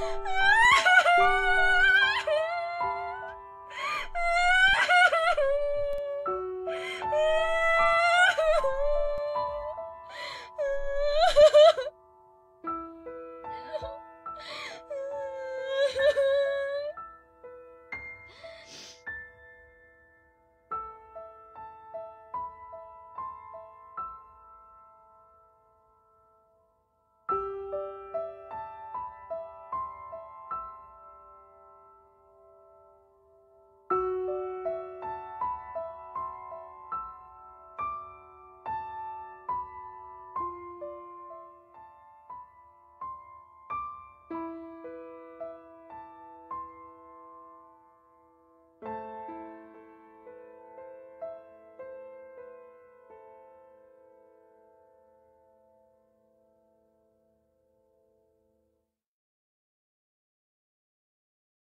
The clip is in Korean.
Woo!